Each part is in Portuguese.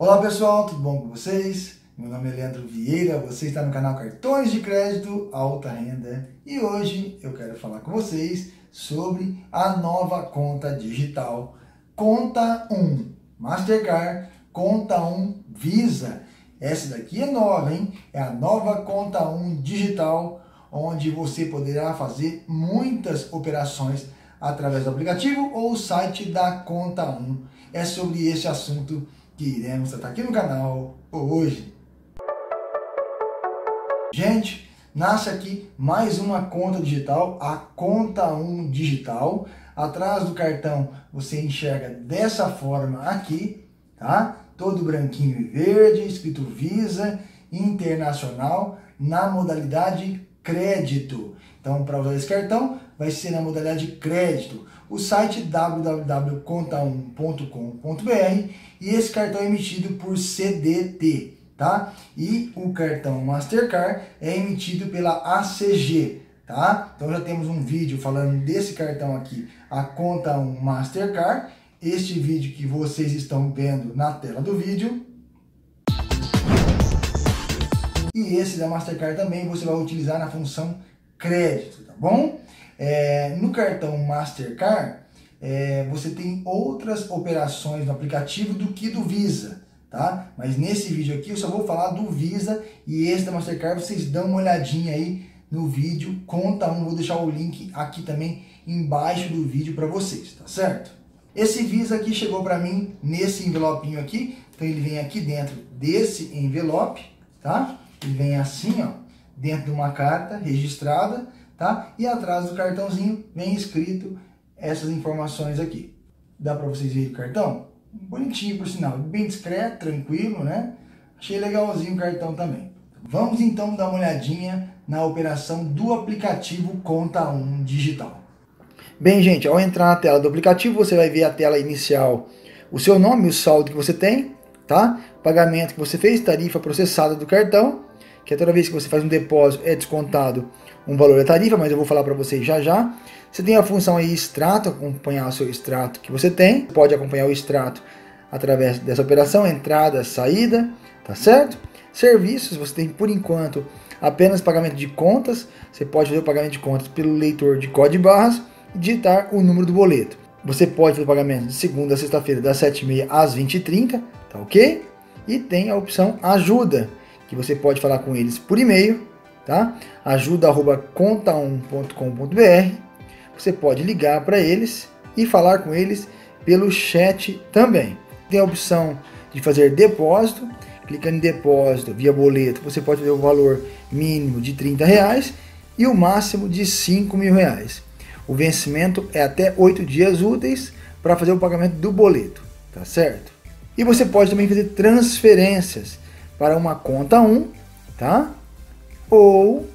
Olá pessoal, tudo bom com vocês? Meu nome é Leandro Vieira, você está no canal Cartões de Crédito Alta Renda e hoje eu quero falar com vocês sobre a nova conta digital Conta 1 Mastercard, Conta 1 Visa. Essa daqui é nova, hein? É a nova Conta 1 digital, onde você poderá fazer muitas operações através do aplicativo ou site da Conta 1. É sobre esse assunto que iremos tratar aqui no canal hoje. Gente, nasce aqui mais uma conta digital, a Conta 1 Digital. Atrás do cartão você enxerga dessa forma aqui, tá? Todo branquinho e verde, escrito Visa Internacional na modalidade crédito. Então, para usar esse cartão, vai ser na modalidade crédito. O site www.conta1.com.br e esse cartão é emitido por CDT, tá? E o cartão Mastercard é emitido pela ACG, tá? Então já temos um vídeo falando desse cartão aqui, a Conta 1 Mastercard. Este vídeo que vocês estão vendo na tela do vídeo e esse da Mastercard também você vai utilizar na função crédito, tá bom? É, no cartão Mastercard, é, você tem outras operações no aplicativo do que do Visa, tá? Mas nesse vídeo aqui eu só vou falar do Visa e esse da Mastercard vocês dão uma olhadinha aí no vídeo, conta um, vou deixar o link aqui também embaixo do vídeo para vocês, tá certo? Esse Visa aqui chegou para mim nesse envelopinho aqui, então ele vem aqui dentro desse envelope, tá? Ele vem assim, ó, dentro de uma carta registrada, tá? E atrás do cartãozinho vem escrito essas informações aqui. Dá para vocês verem o cartão? Bonitinho, por sinal. Bem discreto, tranquilo, né? Achei legalzinho o cartão também. Vamos então dar uma olhadinha na operação do aplicativo Conta 1 Digital. Bem, gente, ao entrar na tela do aplicativo, você vai ver a tela inicial, o seu nome, o saldo que você tem, tá? Pagamento que você fez, tarifa processada do cartão, que é toda vez que você faz um depósito é descontado um valor da tarifa, mas eu vou falar para vocês já já. Você tem a função aí extrato, acompanhar o seu extrato que você tem, pode acompanhar o extrato através dessa operação, entrada, saída, tá certo? Serviços, você tem por enquanto apenas pagamento de contas, você pode fazer o pagamento de contas pelo leitor de código de barras e digitar o número do boleto. Você pode fazer o pagamento de segunda a sexta-feira das 7h30 às 20h30, tá ok? E tem a opção ajuda, que você pode falar com eles por e-mail, tá? ajuda@conta1.com.br. Você pode ligar para eles e falar com eles pelo chat também. Tem a opção de fazer depósito, clicando em depósito via boleto, você pode ver o valor mínimo de 30 reais e o máximo de 5 mil reais. O vencimento é até 8 dias úteis para fazer o pagamento do boleto, tá certo? E você pode também fazer transferências para uma conta 1, tá? Ou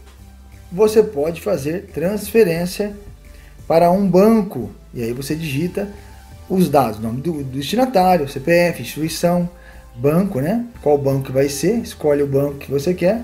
você pode fazer transferência para um banco. E aí você digita os dados, nome do, do destinatário, CPF, instituição, banco, né? Qual banco que vai ser? Escolhe o banco que você quer,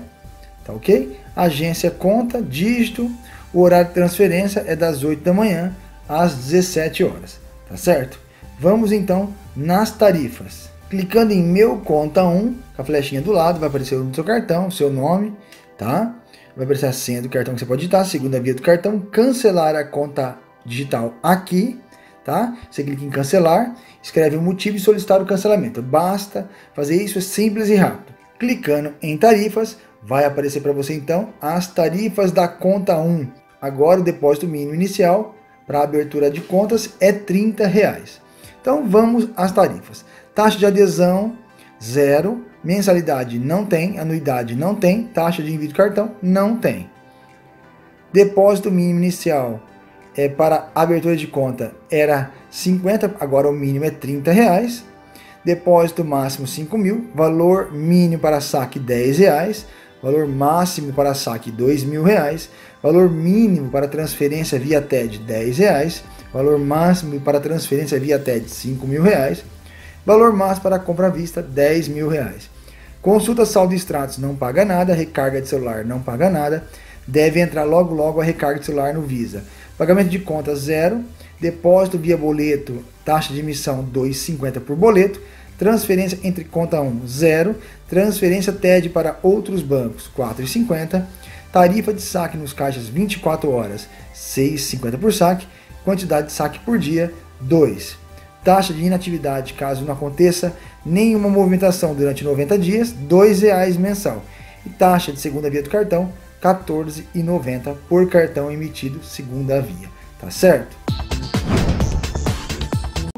tá ok? Agência, conta, dígito. O horário de transferência é das 8 da manhã às 17 horas, tá certo? Vamos então nas tarifas. Clicando em Meu Conta 1, com a flechinha do lado, vai aparecer o seu cartão, seu nome, tá? Vai aparecer a senha do cartão que você pode digitar, segunda via do cartão, cancelar a conta digital aqui, tá? Você clica em cancelar, escreve o motivo e solicitar o cancelamento. Basta fazer isso, é simples e rápido. Clicando em tarifas, vai aparecer para você então as tarifas da conta 1. Agora o depósito mínimo inicial para abertura de contas é 30 reais. Então vamos às tarifas. Taxa de adesão, zero. Mensalidade não tem, anuidade não tem, taxa de envio de cartão não tem. Depósito mínimo inicial é para abertura de conta era 50, agora o mínimo é 30 reais. Depósito máximo 5 mil, valor mínimo para saque 10 reais, valor máximo para saque 2 mil reais, valor mínimo para transferência via TED 10 reais, valor máximo para transferência via TED 5 mil reais, Valor máximo para compra à vista, 10 mil reais. Consulta saldo extratos, não paga nada. Recarga de celular, não paga nada. Deve entrar logo logo a recarga de celular no Visa. Pagamento de conta, zero. Depósito via boleto, taxa de emissão, 2,50 por boleto. Transferência entre conta 1, 0. Transferência TED para outros bancos, 4,50. Tarifa de saque nos caixas 24 horas, 6,50 por saque. Quantidade de saque por dia, 2. Taxa de inatividade caso não aconteça nenhuma movimentação durante 90 dias, R$ 2,00 mensal. E taxa de segunda via do cartão, R$ 14,90 por cartão emitido segunda via. Tá certo?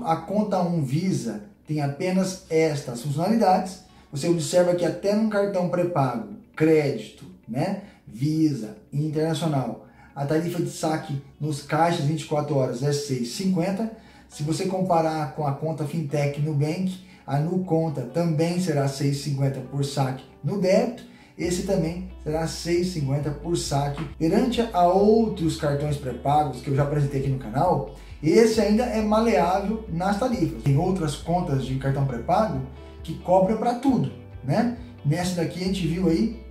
A conta 1 Visa tem apenas estas funcionalidades. Você observa que até num cartão pré-pago, crédito, né, Visa, Internacional, a tarifa de saque nos caixas 24 horas é 6,50. Se você comparar com a conta Fintech Nubank, a Nuconta também será 6,50 por saque no débito. Esse também será 6,50 por saque. Perante a outros cartões pré-pagos que eu já apresentei aqui no canal, esse ainda é maleável nas tarifas. Tem outras contas de cartão pré-pago que cobram para tudo, né? Nessa daqui a gente viu aí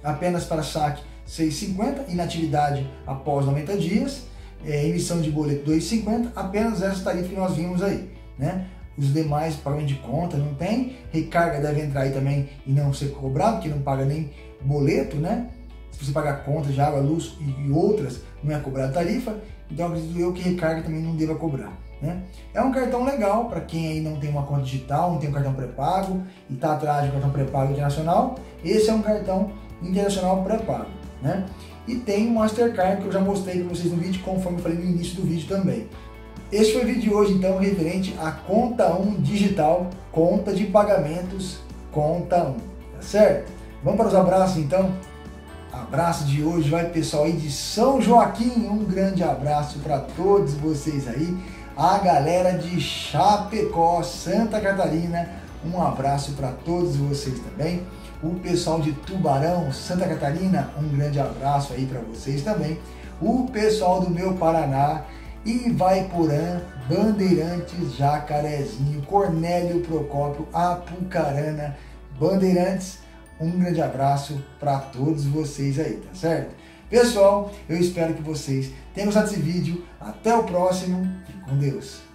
apenas para saque 6,50, inatividade após 90 dias, é, emissão de boleto 2,50, apenas essa tarifa que nós vimos aí, né? Os demais pagamento de conta não tem, recarga deve entrar aí também e não ser cobrado, porque não paga nem boleto, né? Se você pagar contas de água, luz e outras, não é cobrado tarifa. Então acredito eu que recarga também não deva cobrar. Né? É um cartão legal para quem aí não tem uma conta digital, não tem um cartão pré-pago e está atrás de um cartão pré-pago internacional. Esse é um cartão internacional pré-pago. Né? E tem o Mastercard que eu já mostrei para vocês no vídeo, conforme eu falei no início do vídeo também. Este foi o vídeo de hoje, então, referente à Conta 1 Digital, conta de pagamentos Conta 1, tá certo? Vamos para os abraços, então? abraço de hoje vai pessoal aí de São Joaquim. Um grande abraço para todos vocês aí. A galera de Chapecó, Santa Catarina. Um abraço para todos vocês também. O pessoal de Tubarão, Santa Catarina, um grande abraço aí para vocês também. O pessoal do meu Paraná, Ivaiporã, Bandeirantes, Jacarezinho, Cornélio Procópio, Apucarana, Bandeirantes um grande abraço para todos vocês aí, tá certo? Pessoal, eu espero que vocês tenham gostado desse vídeo. Até o próximo. Fique com Deus.